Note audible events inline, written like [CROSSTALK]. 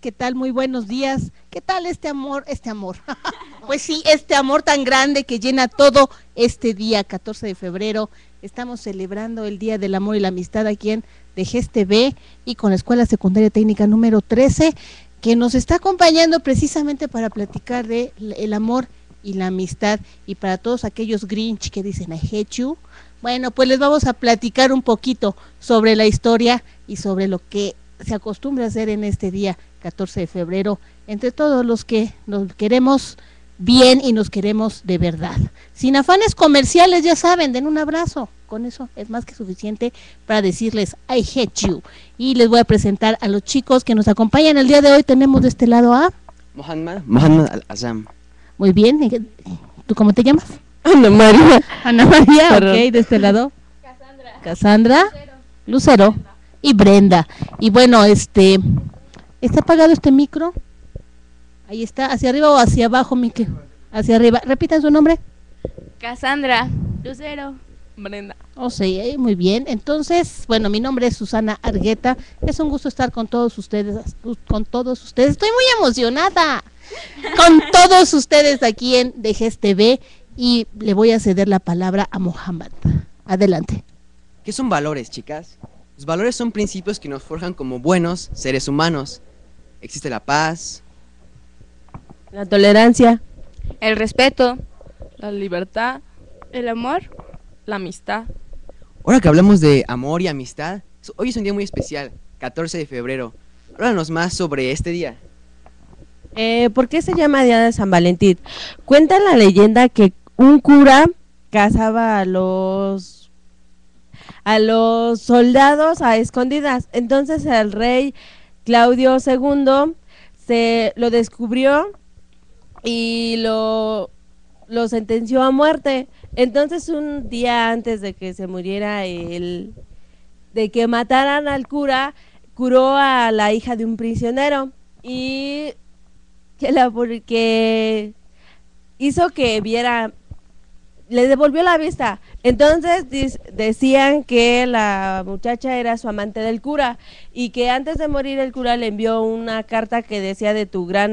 ¿qué tal? Muy buenos días. ¿Qué tal este amor? Este amor. [LAUGHS] pues sí, este amor tan grande que llena todo este día, 14 de febrero. Estamos celebrando el Día del Amor y la Amistad aquí en TV y con la Escuela Secundaria Técnica número 13, que nos está acompañando precisamente para platicar de el amor y la amistad y para todos aquellos Grinch que dicen I hate. Bueno, pues les vamos a platicar un poquito sobre la historia y sobre lo que se acostumbra a hacer en este día 14 de febrero entre todos los que nos queremos bien y nos queremos de verdad. Sin afanes comerciales, ya saben, den un abrazo. Con eso es más que suficiente para decirles I hate you. Y les voy a presentar a los chicos que nos acompañan el día de hoy. Tenemos de este lado a Mohamed, Mohamed Al-Azam. Muy bien. ¿Tú cómo te llamas? Ana María. Ana María, ok, de este lado. Cassandra. Cassandra. Lucero y Brenda. Y bueno, este, ¿está apagado este micro? Ahí está, hacia arriba o hacia abajo, Mike. Hacia arriba. Repitan su nombre. Cassandra, Lucero, Brenda. Oh, sí, eh, muy bien. Entonces, bueno, mi nombre es Susana Argueta. Es un gusto estar con todos ustedes, con todos ustedes. Estoy muy emocionada. Con [LAUGHS] todos ustedes aquí en Dejes TV y le voy a ceder la palabra a Mohamed. Adelante. ¿Qué son valores, chicas? Los valores son principios que nos forjan como buenos seres humanos. Existe la paz, la tolerancia, el respeto, la libertad, el amor, la amistad. Ahora que hablamos de amor y amistad, hoy es un día muy especial, 14 de febrero. Háblanos más sobre este día. Eh, ¿Por qué se llama Día de San Valentín? Cuenta la leyenda que un cura casaba a los a los soldados a escondidas. Entonces el rey Claudio II se lo descubrió y lo, lo sentenció a muerte. Entonces un día antes de que se muriera el de que mataran al cura, curó a la hija de un prisionero y que la que hizo que viera le devolvió la vista. Entonces decían que la muchacha era su amante del cura y que antes de morir el cura le envió una carta que decía de tu gran amor